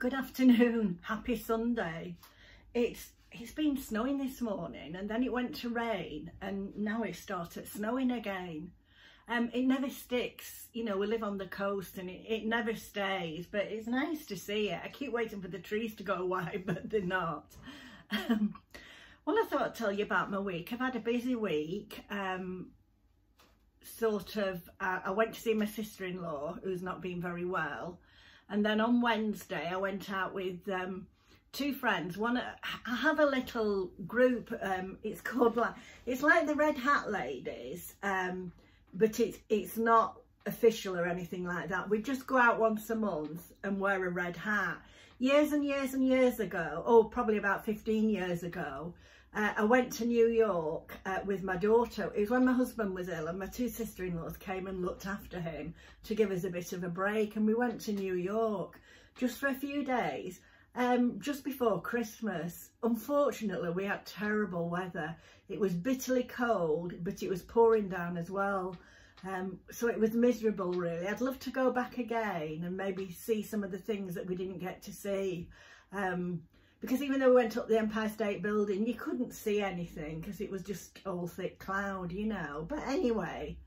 Good afternoon, happy Sunday. It's it's been snowing this morning and then it went to rain and now it started snowing again. Um, it never sticks, you know, we live on the coast and it, it never stays, but it's nice to see it. I keep waiting for the trees to go away, but they're not. Um, well, I thought I'd tell you about my week. I've had a busy week. Um, sort of, uh, I went to see my sister-in-law who's not been very well and then on Wednesday, I went out with um, two friends. One, I have a little group. Um, it's called like it's like the Red Hat Ladies, um, but it's it's not official or anything like that. We just go out once a month and wear a red hat. Years and years and years ago, oh, probably about 15 years ago, uh, I went to New York uh, with my daughter. It was when my husband was ill and my two sister-in-laws came and looked after him to give us a bit of a break. And we went to New York just for a few days, um, just before Christmas. Unfortunately, we had terrible weather. It was bitterly cold, but it was pouring down as well. Um, so it was miserable, really. I'd love to go back again and maybe see some of the things that we didn't get to see. Um, because even though we went up the Empire State Building, you couldn't see anything because it was just all thick cloud, you know. But anyway,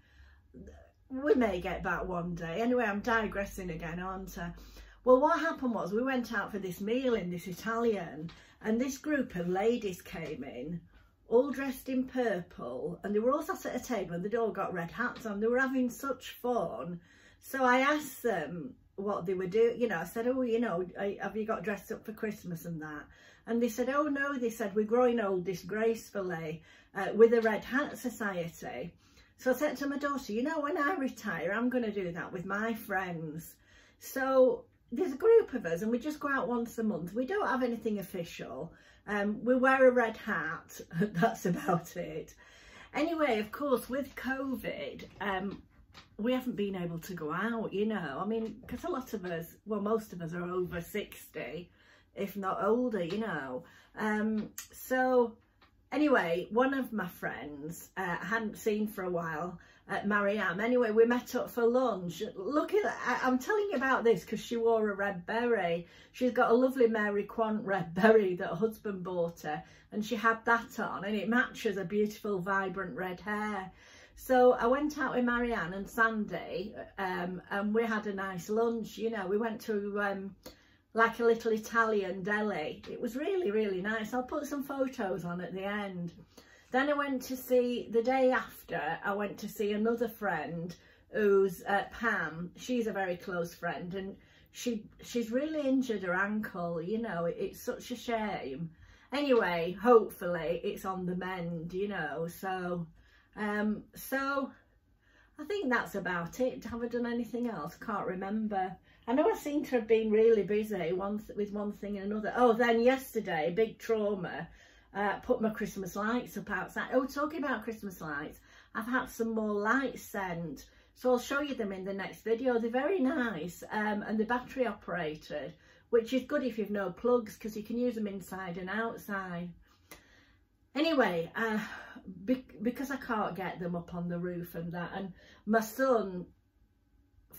we may get back one day. Anyway, I'm digressing again, aren't I? Well, what happened was we went out for this meal in this Italian and this group of ladies came in all dressed in purple and they were all sat at a table and they'd all got red hats on. They were having such fun. So I asked them, what they were doing. You know, I said, oh, you know, have you got dressed up for Christmas and that? And they said, oh, no, they said, we're growing old disgracefully uh, with the Red Hat Society. So I said to my daughter, you know, when I retire, I'm going to do that with my friends. So there's a group of us and we just go out once a month. We don't have anything official. Um, we wear a red hat. That's about it. Anyway, of course, with COVID, um, we haven't been able to go out, you know. I mean, because a lot of us, well, most of us are over 60, if not older, you know. Um, so anyway, one of my friends uh, I hadn't seen for a while at Mariam. Anyway, we met up for lunch. Look at that. I'm telling you about this because she wore a red beret. She's got a lovely Mary Quant red beret that her husband bought her and she had that on and it matches her beautiful vibrant red hair. So I went out with Marianne and Sandy um, and we had a nice lunch. You know, we went to um, like a little Italian deli. It was really, really nice. I'll put some photos on at the end. Then I went to see, the day after, I went to see another friend who's uh, Pam. She's a very close friend and she she's really injured her ankle. You know, it, it's such a shame. Anyway, hopefully it's on the mend, you know, so um, so I think that's about it. Have I done anything else? Can't remember. I know I seem to have been really busy with one thing and another. Oh, then yesterday, big trauma, uh, put my Christmas lights up outside. Oh, talking about Christmas lights, I've had some more lights sent. So I'll show you them in the next video. They're very nice um, and they're battery operated, which is good if you've no plugs because you can use them inside and outside. Anyway, uh, because I can't get them up on the roof and that, and my son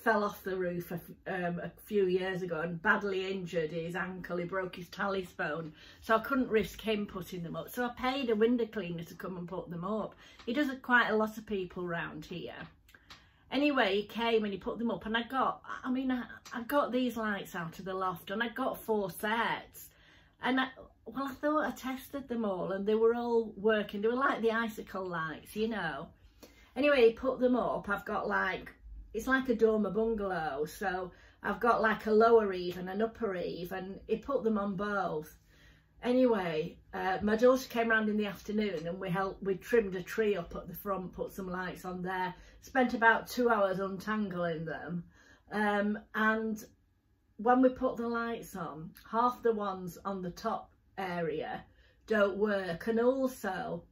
fell off the roof a, um, a few years ago and badly injured his ankle. He broke his talus bone. So I couldn't risk him putting them up. So I paid a window cleaner to come and put them up. He does it quite a lot of people round here. Anyway, he came and he put them up and I got, I mean, I, I got these lights out of the loft and I got four sets. And I, well, I thought I tested them all and they were all working. They were like the icicle lights, you know. Anyway, he put them up. I've got like, it's like a dormer bungalow. So I've got like a lower eave and an upper eave and he put them on both. Anyway, uh, my daughter came round in the afternoon and we helped, we trimmed a tree up at the front, put some lights on there, spent about two hours untangling them. Um, and when we put the lights on, half the ones on the top area don't work. And also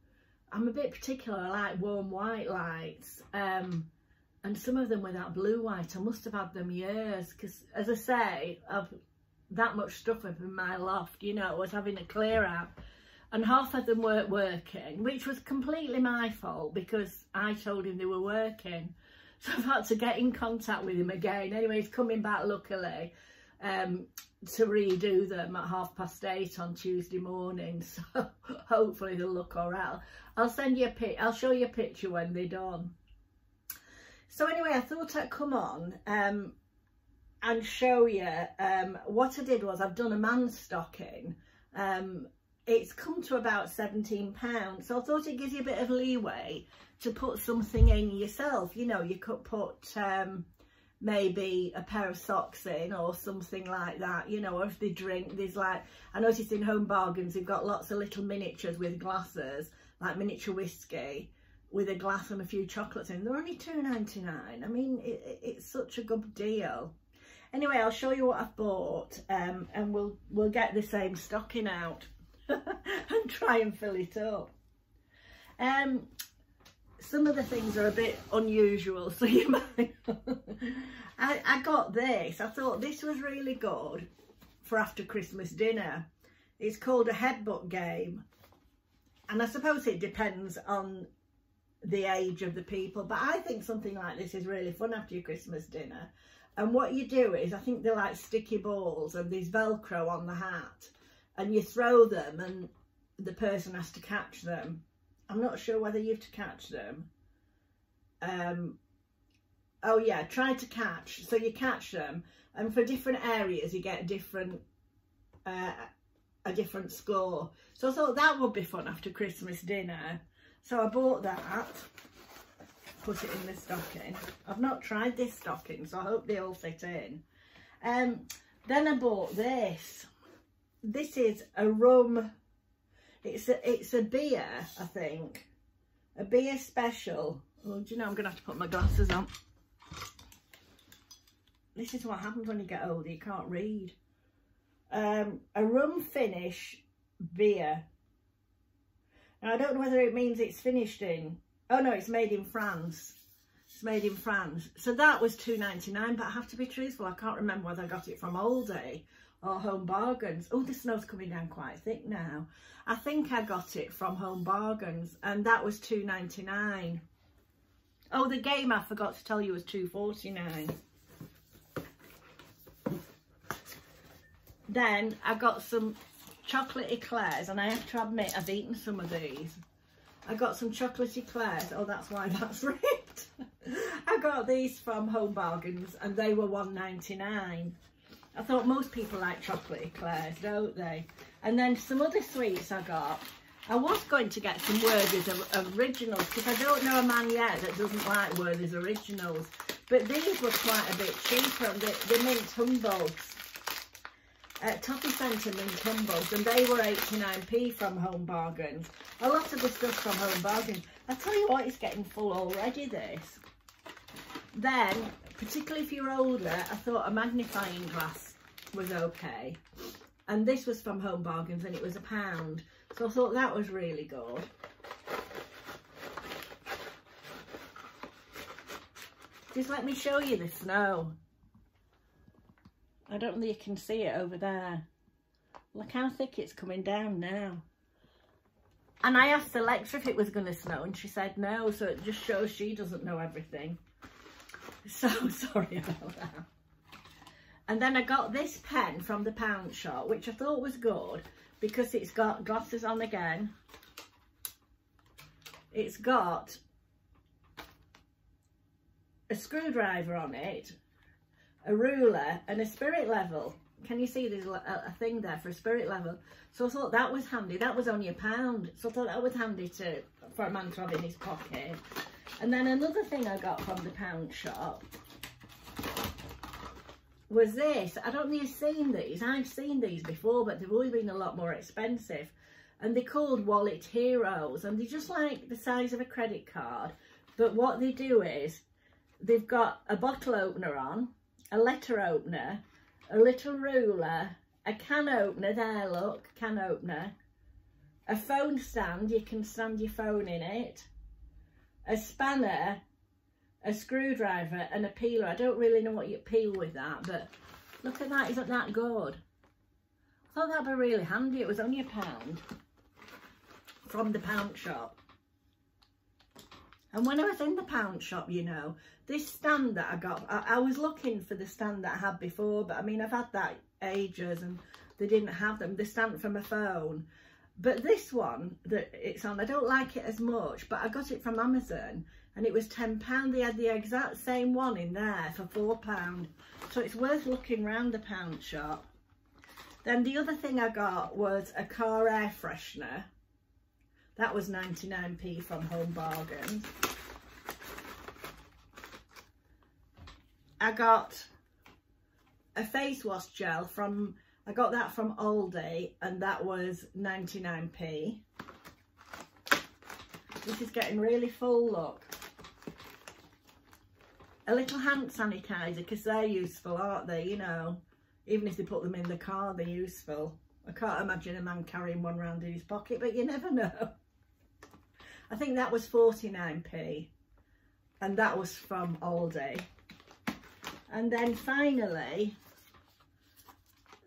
I'm a bit particular I like warm white lights um and some of them were that blue white. I must have had them years because as I say I've that much stuff up in my loft you know I was having a clear out. And half of them weren't working which was completely my fault because I told him they were working. So I've had to get in contact with him again. Anyway he's coming back luckily. Um to redo them at half past eight on Tuesday morning. So hopefully they'll look all right. I'll send you a pic. I'll show you a picture when they're done. So anyway, I thought I'd come on um, and show you um, what I did was I've done a man's stocking. Um, it's come to about 17 pounds. So I thought it gives you a bit of leeway to put something in yourself. You know, you could put um, maybe a pair of socks in or something like that, you know, or if they drink, there's like, I noticed in Home Bargains, they've got lots of little miniatures with glasses, like miniature whiskey, with a glass and a few chocolates in. They're only two ninety nine. I mean, it, it's such a good deal. Anyway, I'll show you what I've bought um, and we'll, we'll get the same stocking out and try and fill it up. Um, some of the things are a bit unusual, so you might... I, I got this. I thought this was really good for after Christmas dinner. It's called a headbutt game. And I suppose it depends on the age of the people. But I think something like this is really fun after your Christmas dinner. And what you do is, I think they're like sticky balls and these Velcro on the hat. And you throw them and the person has to catch them. I'm not sure whether you have to catch them. Um, oh yeah, try to catch. So you catch them and for different areas you get different, uh, a different score. So I thought that would be fun after Christmas dinner. So I bought that, put it in the stocking. I've not tried this stocking, so I hope they all fit in. Um, then I bought this. This is a rum it's a, it's a beer, I think. A beer special. Oh, do you know, I'm going to have to put my glasses on. This is what happens when you get older. You can't read. Um, a rum finish beer. Now, I don't know whether it means it's finished in... Oh, no, it's made in France. Made in France. So that was two ninety nine. but I have to be truthful. I can't remember whether I got it from Aldi or Home Bargains. Oh, the snow's coming down quite thick now. I think I got it from Home Bargains and that was two ninety nine. Oh, the game I forgot to tell you was two forty nine. Then I got some chocolate eclairs and I have to admit I've eaten some of these. I got some chocolate eclairs. Oh, that's why that's ripped. I got these from Home Bargains and they were one ninety nine. I thought most people like chocolate eclairs, don't they? And then some other sweets I got. I was going to get some Werther's Originals because I don't know a man yet that doesn't like Werther's Originals. But these were quite a bit cheaper. They, they mint humbugs. At Toffee Centre mint humbugs and they were 89p from Home Bargains. A lot of the stuff from Home Bargains. I tell you what, it's getting full already, this. Then particularly if you're older, I thought a magnifying glass was okay. And this was from Home Bargains and it was a pound. So I thought that was really good. Just let me show you the snow. I don't know you can see it over there. Look how thick it's coming down now. And I asked Alexa if it was going to snow and she said no, so it just shows she doesn't know everything. So sorry about that. And then I got this pen from the pound shop, which I thought was good because it's got glasses on again. It's got a screwdriver on it, a ruler and a spirit level. Can you see there's a, a, thing there for a spirit level? So I thought that was handy. That was only a pound. So I thought that was handy to for a man to have in his pocket. And then another thing I got from the pound shop was this. I don't know if you've seen these. I've seen these before, but they've always been a lot more expensive. And they're called Wallet Heroes. And they're just like the size of a credit card. But what they do is they've got a bottle opener on, a letter opener, a little ruler, a can opener, there look, can opener, a phone stand, you can stand your phone in it, a spanner, a screwdriver and a peeler. I don't really know what you peel with that, but look at that, isn't that good? I thought that'd be really handy. It was only a pound from the pound shop. And when I was in the pound shop, you know, this stand that I got, I, I, was looking for the stand that I had before, but I mean, I've had that ages and they didn't have them. The stand from a phone. But this one that it's on, I don't like it as much, but I got it from Amazon and it was £10. They had the exact same one in there for £4. So it's worth looking round the pound shop. Then the other thing I got was a car air freshener. That was 99p from Home Bargains. I got a face wash gel from, I got that from Aldi and that was 99p. This is getting really full, look. A little hand sanitizer because they're useful, aren't they, you know. Even if they put them in the car, they're useful. I can't imagine a man carrying one around in his pocket, but you never know. I think that was 49p. And that was from Aldi. And then finally,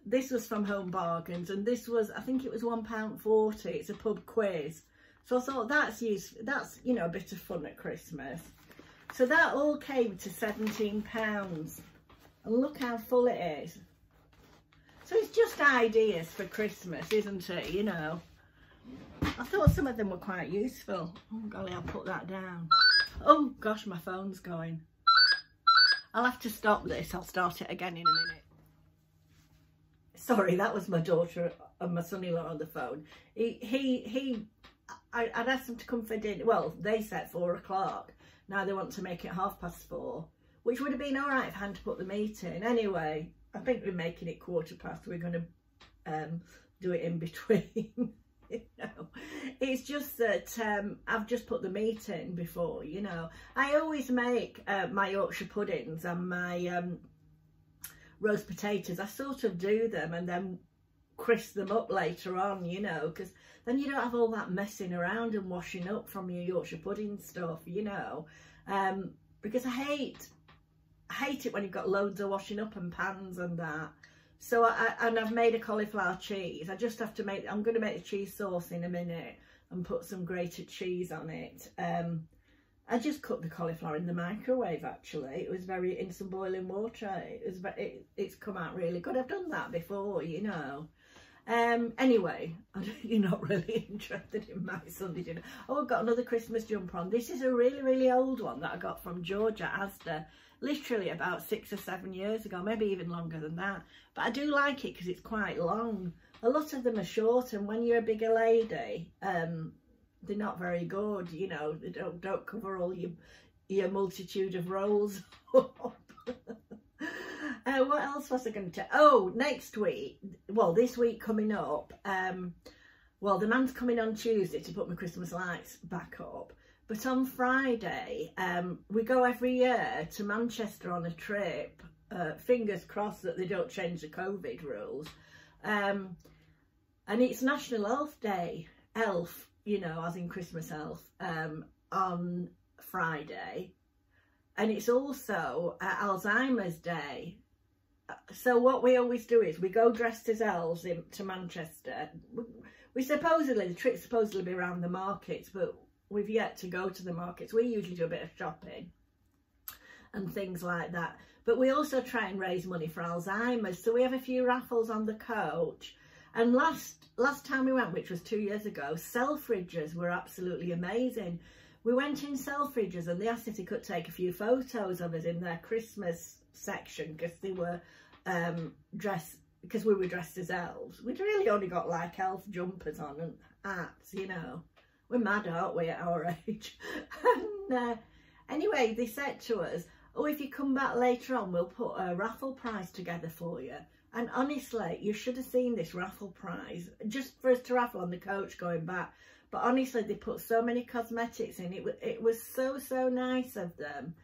this was from Home Bargains. And this was, I think it was £1.40. It's a pub quiz. So I thought that's useful. That's, you know, a bit of fun at Christmas. So that all came to £17. And look how full it is. So it's just ideas for Christmas, isn't it? You know. I thought some of them were quite useful. Oh golly, I'll put that down. Oh gosh, my phone's going. I'll have to stop this. I'll start it again in a minute. Sorry, that was my daughter and my son-in-law on the phone. He, he, he, I, would asked them to come for dinner. Well, they said four o'clock. Now they want to make it half past four, which would have been all right if I had to put the meat in. Anyway, I think we're making it quarter past. We're going to um, do it in between. you know, it's just that um, I've just put the meat in before, you know. I always make uh, my Yorkshire puddings and my um, roast potatoes. I sort of do them and then crisp them up later on, you know, because then you don't have all that messing around and washing up from your Yorkshire pudding stuff, you know. Um, because I hate, I hate it when you've got loads of washing up and pans and that. So I, and I've made a cauliflower cheese. I just have to make, I'm going to make the cheese sauce in a minute and put some grated cheese on it. Um, I just cooked the cauliflower in the microwave actually. It was very, in some boiling water. It was, it, it's come out really good. I've done that before, you know. Um, anyway, you're not really interested in my Sunday dinner. Oh, I've got another Christmas jumper on. This is a really, really old one that I got from Georgia Asda literally about six or seven years ago, maybe even longer than that. But I do like it because it's quite long. A lot of them are short and when you're a bigger lady, um, they're not very good, you know, they don't, don't cover all your, your multitude of rolls. Uh, what else was I going to tell? Oh, next week, well, this week coming up, um, well, the man's coming on Tuesday to put my Christmas lights back up. But on Friday, um, we go every year to Manchester on a trip. Uh, fingers crossed that they don't change the COVID rules. Um, and it's National Elf Day, elf, you know, as in Christmas elf, um, on Friday. And it's also uh, Alzheimer's Day. So what we always do is we go dressed as elves in, to Manchester. We, supposedly, the trip supposedly be around the markets, but we've yet to go to the markets. We usually do a bit of shopping and things like that. But we also try and raise money for Alzheimer's. So we have a few raffles on the coach. And last last time we went, which was two years ago, Selfridges were absolutely amazing. We went in Selfridges and they asked if they could take a few photos of us in their Christmas section because they were um, dressed, because we were dressed as elves. We'd really only got like elf jumpers on and hats, you know. We're mad, aren't we, at our age? and uh, anyway, they said to us, oh, if you come back later on, we'll put a raffle prize together for you. And honestly, you should have seen this raffle prize, just for us to raffle on the coach going back. But honestly, they put so many cosmetics in. It, it was so, so nice of them.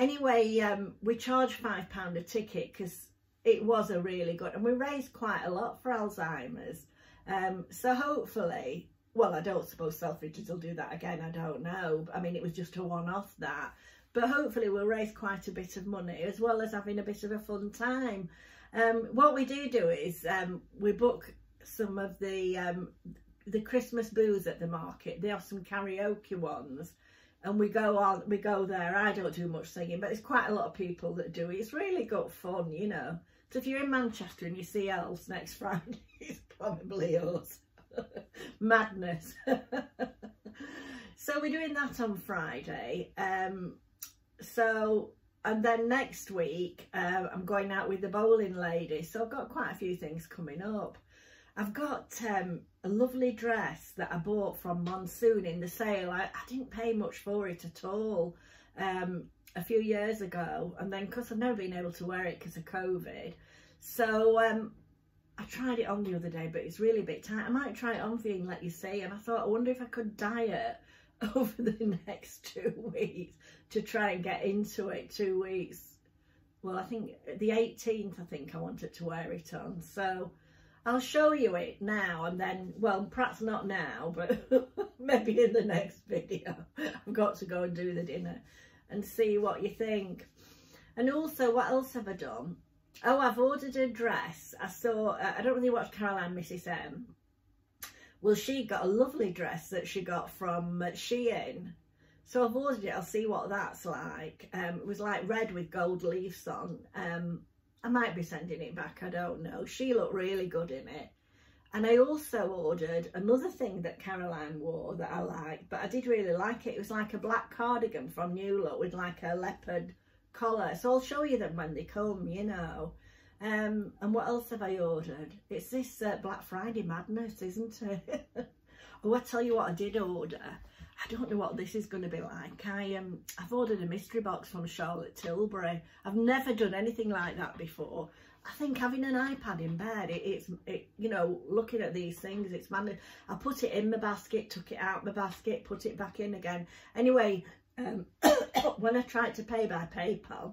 Anyway, um, we charged £5 a ticket because it was a really good, and we raised quite a lot for Alzheimer's. Um, so hopefully well, I don't suppose Selfridges will do that again. I don't know. I mean, it was just a one-off that. But hopefully we'll raise quite a bit of money as well as having a bit of a fun time. Um, what we do do is um, we book some of the um, the Christmas booze at the market. There are some karaoke ones and we go on we go there. I don't do much singing but there's quite a lot of people that do it. It's really good fun you know. So if you're in manchester and you see elves next friday it's probably us. Madness. So we're doing that on friday um so and then next week uh, i'm going out with the bowling lady. So i've got quite a few things coming up. I've got um, a lovely dress that I bought from Monsoon in the sale. I, I didn't pay much for it at all um, a few years ago. And then because I've never been able to wear it because of COVID. So um, I tried it on the other day, but it's really a bit tight. I might try it on for you and let you see. And I thought, I wonder if I could dye it over the next two weeks to try and get into it two weeks. Well, I think the 18th, I think I wanted to wear it on. So I'll show you it now and then, well, perhaps not now, but maybe in the next video. I've got to go and do the dinner and see what you think. And also, what else have I done? Oh, I've ordered a dress. I saw, uh, I don't really watch Caroline Mrs M. Well, she got a lovely dress that she got from Shein. So I've ordered it. I'll see what that's like. Um, it was like red with gold leaves on. Um, I might be sending it back, I don't know. She looked really good in it. And I also ordered another thing that Caroline wore that I liked, but I did really like it. It was like a black cardigan from New Look with like a leopard collar. So I'll show you them when they come, you know. Um, and what else have I ordered? It's this uh, Black Friday madness, isn't it? oh, I tell you what I did order. I don't know what this is going to be like. I um, I've ordered a mystery box from Charlotte Tilbury. I've never done anything like that before. I think having an iPad in bed, it, it's, it, you know, looking at these things, it's man. I put it in my basket, took it out my basket, put it back in again. Anyway, um, when I tried to pay by PayPal,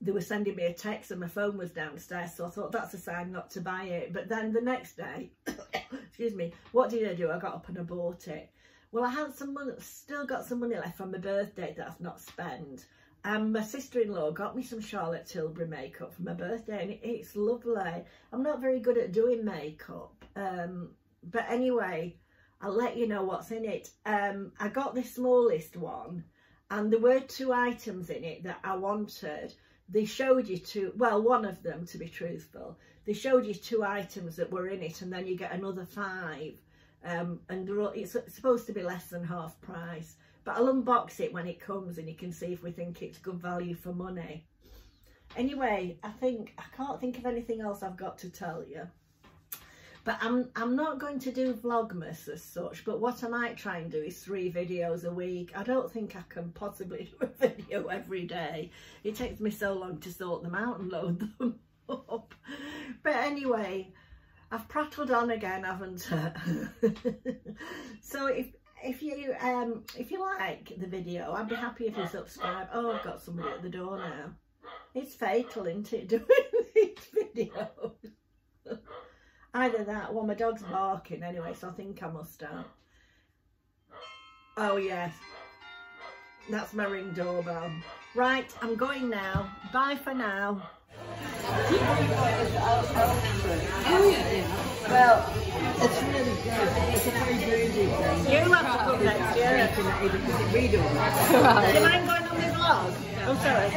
they were sending me a text and my phone was downstairs so I thought that's a sign not to buy it but then the next day excuse me what did I do I got up and I bought it well, I had some money, still got some money left from my birthday that I've not spent. And my sister-in-law got me some Charlotte Tilbury makeup for my birthday and it's lovely. I'm not very good at doing makeup. Um, but anyway, I'll let you know what's in it. Um, I got the smallest one and there were two items in it that I wanted. They showed you two, well, one of them to be truthful. They showed you two items that were in it and then you get another five um, and all, it's supposed to be less than half price but I'll unbox it when it comes and you can see if we think it's good value for money. Anyway I think I can't think of anything else I've got to tell you. But I'm I'm not going to do vlogmas as such but what I might try and do is three videos a week. I don't think I can possibly do a video every day. It takes me so long to sort them out and load them up. But anyway I've prattled on again, haven't I? so if if you um if you like the video, I'd be happy if you subscribe. Oh, I've got somebody at the door now. It's fatal, isn't it, doing these videos? Either that, well, my dog's barking anyway, so I think I must start. Oh, yes. That's my ring doorbell. Right, I'm going now. Bye for now. Well, it's really good. It's a very bougie thing. You have to come next year. Do it. Do you mind going on the vlog? Oh, sorry.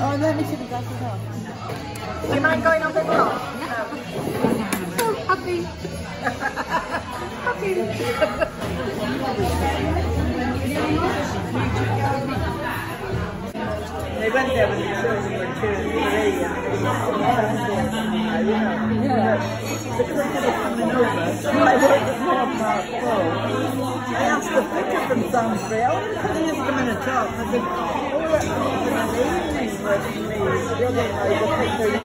Oh, let me see the glasses off. Do you mind going on the vlog? So happy. happy. They went there when the children were two and three. And, yeah. The cricket is coming over. I at. I asked the vicar from oh, can you just come in and talk? I said, oh, we're at the. The night, the